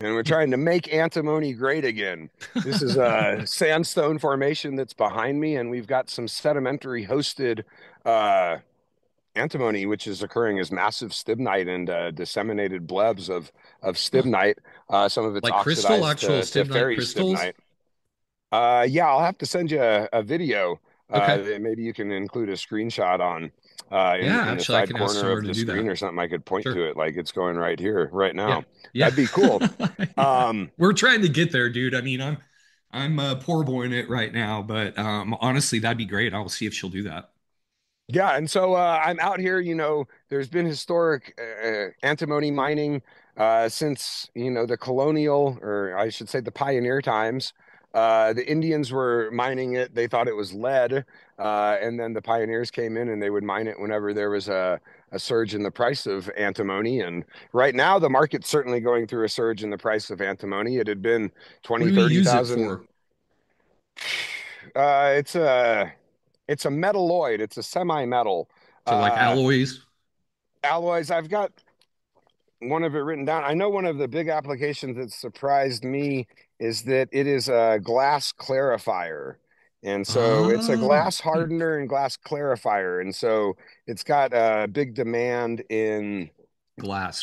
and we're trying to make antimony great again. This is a sandstone formation that's behind me, and we've got some sedimentary hosted uh, antimony, which is occurring as massive stibnite and uh, disseminated blebs of of stibnite. Uh, some of it's like crystal, actual to, stibnite to crystals. Stibnite. Uh, yeah, I'll have to send you a, a video. Uh, maybe you can include a screenshot on uh, in, yeah, in the side corner of the screen that. or something. I could point sure. to it like it's going right here, right now. Yeah. yeah. That'd be cool. um, We're trying to get there, dude. I mean, I'm I'm uh, poor boying it right now, but um, honestly, that'd be great. I'll see if she'll do that. Yeah, and so uh, I'm out here. You know, there's been historic uh, antimony mining uh, since you know the colonial, or I should say, the pioneer times. Uh, the Indians were mining it; they thought it was lead, uh, and then the pioneers came in and they would mine it whenever there was a, a surge in the price of antimony. And right now, the market's certainly going through a surge in the price of antimony. It had been twenty, thirty thousand. Uh, it's a it's a metalloid. It's a semi-metal. So like uh, alloys. Alloys. I've got one of it written down. I know one of the big applications that surprised me is that it is a glass clarifier. And so oh. it's a ah. glass hardener and glass clarifier. And so it's got a big demand in glass